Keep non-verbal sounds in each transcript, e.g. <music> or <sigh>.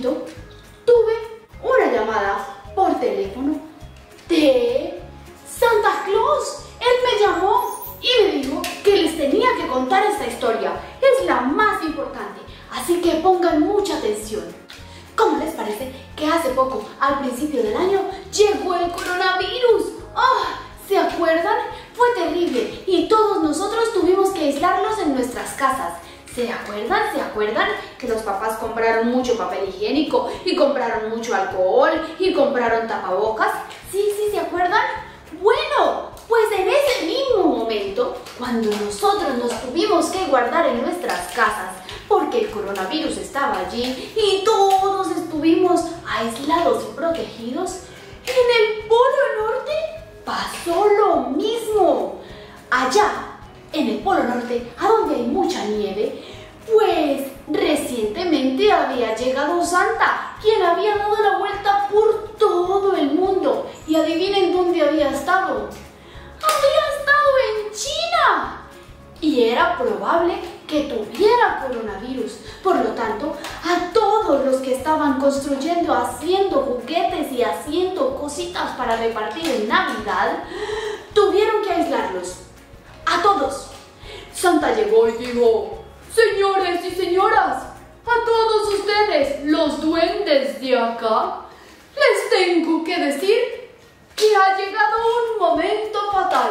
tuve una llamada por teléfono de Santa Claus. Él me llamó y me dijo que les tenía que contar esta historia. Es la más importante, así que pongan mucha atención. ¿Cómo les parece que hace poco, al principio del año, llegó el coronavirus? ¡Ah! ¿Se acuerdan? Fue terrible y todos nosotros tuvimos que aislarlos en nuestras casas. ¿Se acuerdan? ¿Se acuerdan? Que los papás compraron mucho papel higiénico y compraron mucho alcohol y compraron tapabocas. Sí, sí, ¿se acuerdan? Bueno, pues en ese mismo momento, cuando nosotros nos tuvimos que guardar en nuestras casas, porque el coronavirus estaba allí y todos estuvimos aislados y protegidos, probable que tuviera coronavirus. Por lo tanto, a todos los que estaban construyendo, haciendo juguetes y haciendo cositas para repartir en Navidad, tuvieron que aislarlos a todos. Santa llegó y dijo, señores y señoras, a todos ustedes, los duendes de acá, les tengo que decir que ha llegado un momento fatal.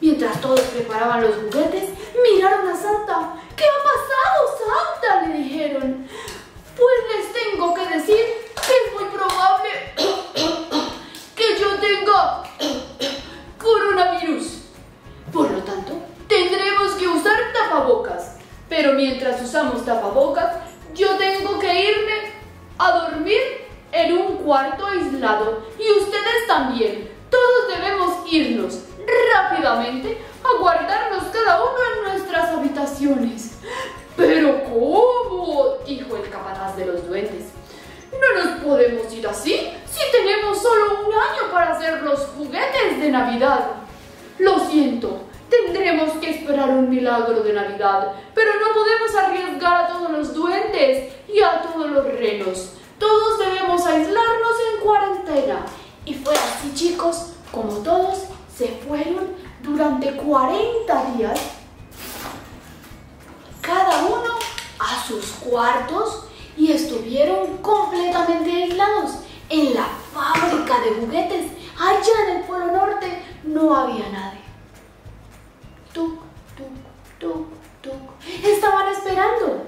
Mientras todos preparaban los juguetes, miraron a Santa. ¿Qué ha pasado, Santa? le dijeron. Pues les tengo que decir que es muy probable <coughs> que yo tenga <coughs> coronavirus. Por lo tanto, tendremos que usar tapabocas. Pero mientras usamos tapabocas, yo tengo que irme a dormir en un cuarto aislado. Y ustedes también. Todos debemos irnos rápidamente a guardarnos cada uno en nuestras habitaciones. ¿Pero cómo? dijo el capataz de los duendes. No nos podemos ir así si tenemos solo un año para hacer los juguetes de Navidad. Lo siento, tendremos que esperar un milagro de Navidad, pero no podemos arriesgar a todos los duendes y a todos los renos. Todos debemos aislarnos en cuarentena. Y fue así, chicos, como todos se fueron durante 40 días, cada uno a sus cuartos y estuvieron completamente aislados. En la fábrica de juguetes, allá en el Polo Norte, no había nadie. Tuc, tuc, tuc, tuc. Estaban esperando.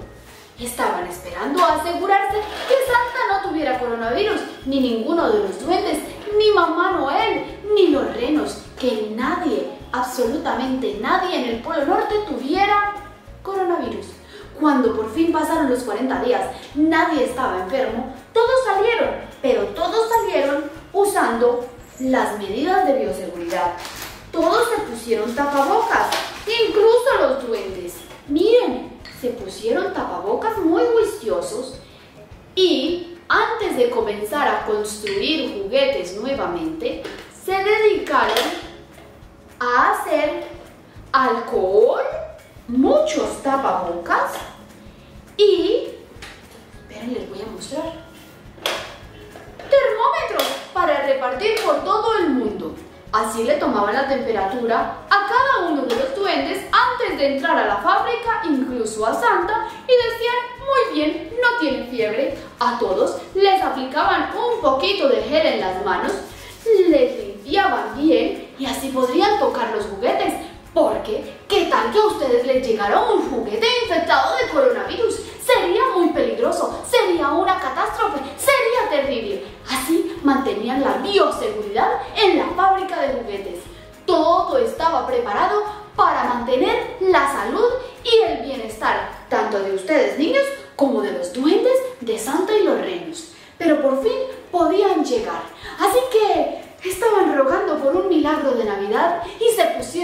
Estaban esperando a asegurarse que Santa no tuviera coronavirus, ni ninguno de los duendes, ni Mamá Noel, ni los renos, que nadie, absolutamente nadie en el Polo Norte tuviera coronavirus. Cuando por fin pasaron los 40 días, nadie estaba enfermo, todos salieron, pero todos salieron usando las medidas de bioseguridad. Todos se pusieron tapabocas, incluso los duendes. Miren, se pusieron tapabocas muy juiciosos y antes de comenzar a construir juguetes nuevamente, se dedicaron muchos tapabocas y, esperen, les voy a mostrar, termómetros para repartir por todo el mundo. Así le tomaban la temperatura a cada uno de los duendes antes de entrar a la fábrica, incluso a Santa, y decían, muy bien, no tiene fiebre. A todos les aplicaban un poquito de gel en las manos, les limpiaban bien y así podrían tocar los juguetes. Porque, ¿qué tal que a ustedes les llegara un juguete infectado de coronavirus? Sería muy peligroso, sería una catástrofe, sería terrible. Así mantenían la bioseguridad en la fábrica de juguetes. Todo estaba preparado para mantener la salud y el bienestar, tanto de ustedes niños como de los duendes de Santa y los renos. Pero por fin podían llegar. Así que estaban rogando por un milagro de Navidad y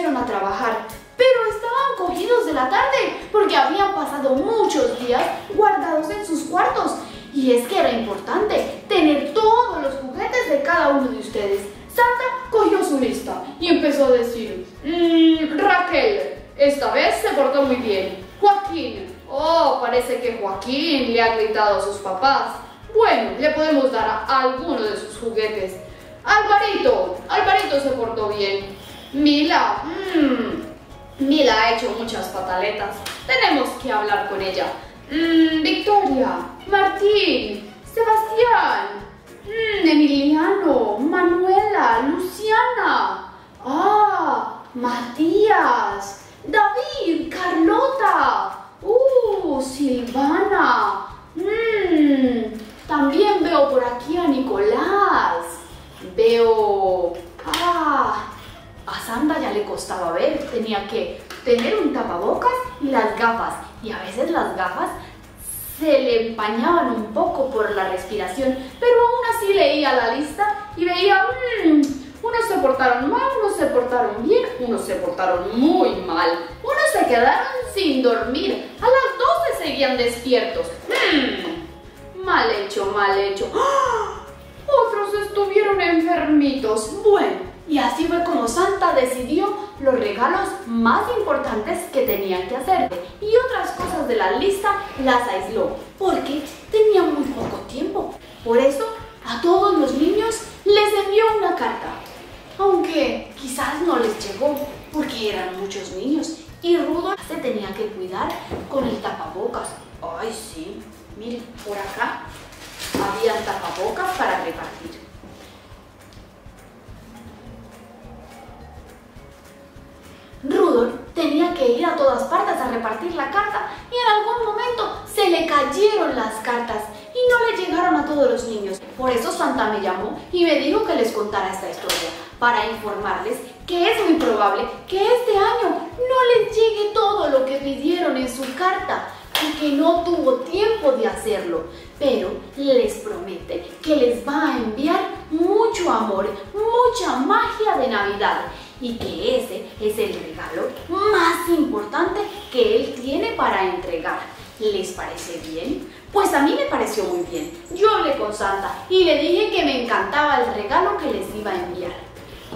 se pusieron a trabajar. Pero estaban cogidos de la tarde porque habían pasado muchos días guardados en sus cuartos. Y es que era importante tener todos los juguetes de cada uno de ustedes. Santa cogió su lista y empezó a decir, mmm, Raquel, Esta vez se portó muy bien. Joaquín. Oh, parece que Joaquín le ha gritado a sus papás. Bueno, le podemos dar a alguno de sus juguetes. Alvarito. Alvarito se portó bien. Mila. Mmm. Mila ha hecho muchas pataletas. Tenemos que hablar con ella. Mmm, Victoria. Martín. Sebastián. Mmm, Emiliano. Manuela. Luciana. Ah, Matías. David. Carlota. Uh, Silvana. Mmm. También veo por aquí a Nicolás. Veo... A Sandra ya le costaba ver. Tenía que tener un tapabocas y las gafas. Y a veces las gafas se le empañaban un poco por la respiración. Pero aún así leía la lista y veía... Mmm, unos se portaron mal, unos se portaron bien, unos se portaron muy mal. Unos se quedaron sin dormir. A las 12 seguían despiertos. Hmm, mal hecho, mal hecho. ¡Ah! Otros estuvieron enfermitos. Bueno, y así fue como Santa decidió los regalos más importantes que tenían que hacer. Y otras cosas de la lista las aisló, porque tenía muy poco tiempo. Por eso, a todos los niños les envió una carta aunque quizás no les llegó porque eran muchos niños y Rudo se tenía que cuidar con el tapabocas. Ay, sí, miren, por acá había tapabocas para repartir. Rudolf tenía que ir a todas partes a repartir la carta y en algún momento se le cayeron las cartas y no le llegaron a todos los niños. Por eso Santa me llamó y me dijo que les contara esta historia, para informarles que es muy probable que este año no les llegue todo lo que pidieron en su carta y que no tuvo tiempo de hacerlo, pero les promete que les va a enviar mucho amor, mucha magia de Navidad y que ese es el regalo más importante que él tiene para entregar. ¿Les parece bien? Pues a mí me pareció muy bien. Yo hablé con Santa y le dije que me encantaba el regalo que les iba a enviar.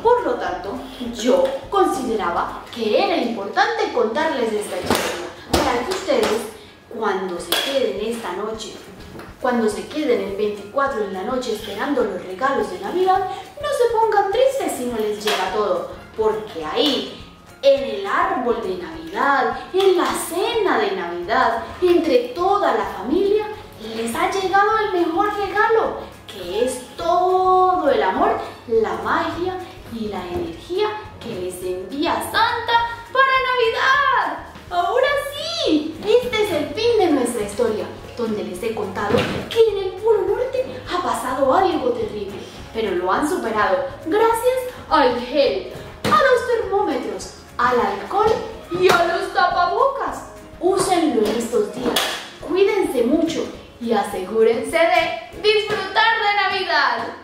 Por lo tanto, yo consideraba que era importante contarles esta historia para que ustedes, cuando se queden esta noche, cuando se queden el 24 en la noche esperando los regalos de Navidad, no se pongan tristes si no les llega todo, porque ahí en el árbol de Navidad, en la cena de Navidad, entre toda la familia, les ha llegado el mejor regalo, que es todo el amor, la magia y la energía que les envía Santa para Navidad. Ahora sí, este es el fin de nuestra historia, donde les he contado que en el Polo Norte ha pasado algo terrible, pero lo han superado gracias al gel, al alcohol y a los tapabocas. Úsenlo en estos días, cuídense mucho y asegúrense de disfrutar de Navidad.